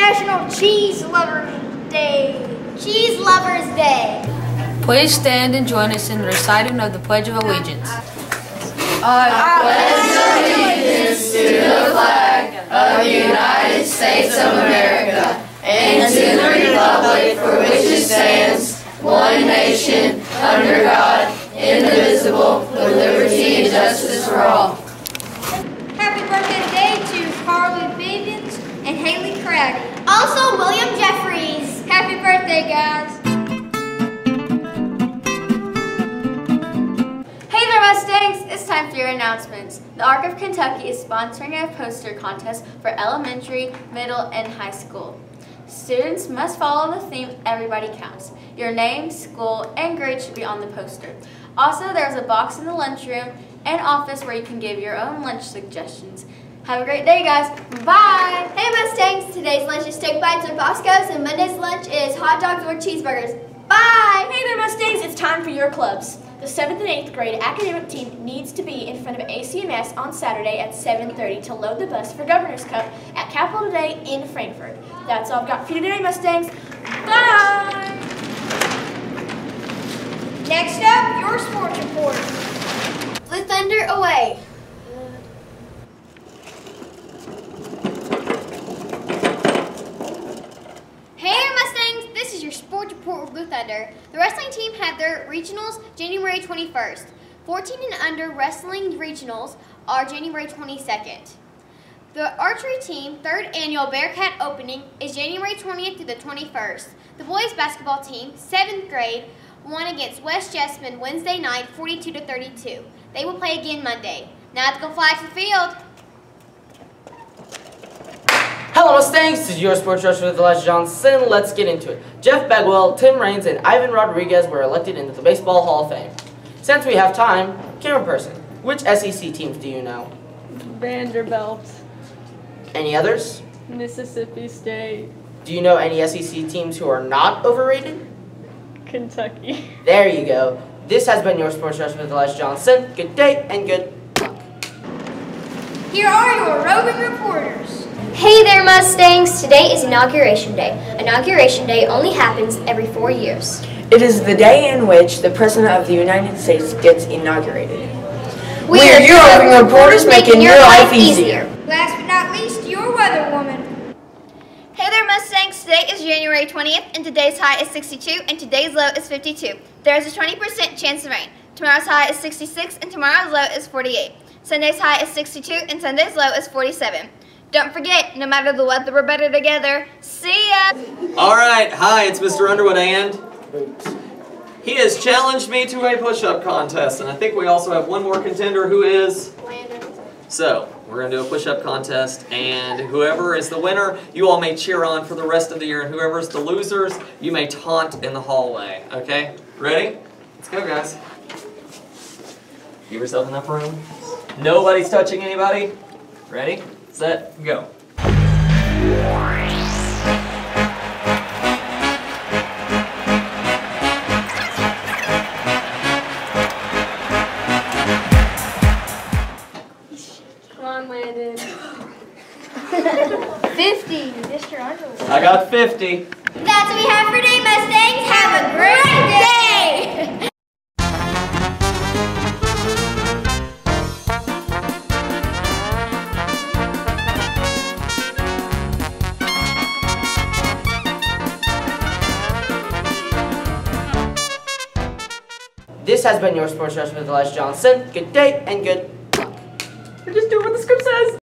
National Cheese Lovers Day. Cheese Lovers Day. Please stand and join us in the reciting of the Pledge of Allegiance. I pledge allegiance to the flag of the United States of America and to the republic Hey there, Mustangs! It's time for your announcements. The Arc of Kentucky is sponsoring a poster contest for elementary, middle, and high school. Students must follow the theme Everybody Counts. Your name, school, and grade should be on the poster. Also, there's a box in the lunchroom and office where you can give your own lunch suggestions. Have a great day, guys. Bye! Hey, Mustangs. Today's lunch is steak bites or Bosco's, and Monday's lunch is hot dogs or cheeseburgers. Bye! Hey there, Mustangs. It's time for your clubs. The 7th and 8th grade academic team needs to be in front of ACMS on Saturday at 7.30 to load the bus for Governor's Cup at Capitol Today in Frankfort. That's all I've got for you today, Mustangs. Bye! Next up, your sports report. Blue Thunder away. Hey there, Mustangs! This is your sports report with Blue The wrestling team had their regionals January 21st. 14 and under wrestling regionals are January 22nd. The archery team third annual Bearcat opening is January 20th to the 21st. The boys basketball team, 7th grade, won against West Jessamine Wednesday night 42 to 32. They will play again Monday. Now let's go fly to the field. Hello Mustangs, this is your sports rush with Elijah Johnson. Let's get into it. Jeff Bagwell, Tim Raines, and Ivan Rodriguez were elected into the Baseball Hall of Fame. Since we have time, camera person, which SEC teams do you know? Vanderbilt, Any others? Mississippi State, Do you know any SEC teams who are not overrated? Kentucky. There you go. This has been your sports rush with Elijah Johnson. Good day and good luck. Here are your roving reporters. Hey there, Mustangs! Today is Inauguration Day. Inauguration Day only happens every four years. It is the day in which the President of the United States gets inaugurated. We are your roving reporters making your life easier. Last but not least, your weather woman. Hey there, Mustangs. Today is January 20th, and today's high is 62, and today's low is 52. There's a 20% chance of rain. Tomorrow's high is 66, and tomorrow's low is 48. Sunday's high is 62, and Sunday's low is 47. Don't forget, no matter the weather, we're better together. See ya! All right, hi, it's Mr. Underwood, and he has challenged me to a push-up contest, and I think we also have one more contender who is. So we're gonna do a push-up contest, and whoever is the winner, you all may cheer on for the rest of the year, and whoever's the losers, you may taunt in the hallway. Okay, ready? Let's go, guys. Give yourself enough room. Nobody's touching anybody. Ready, set, go. Come on, Landon. 50, Mr. Underwood. I got 50. That's what we have for today, Mustangs. Have a great day! This has been your sports rush with Elijah Johnson. Good day and good luck. Just do what the script says.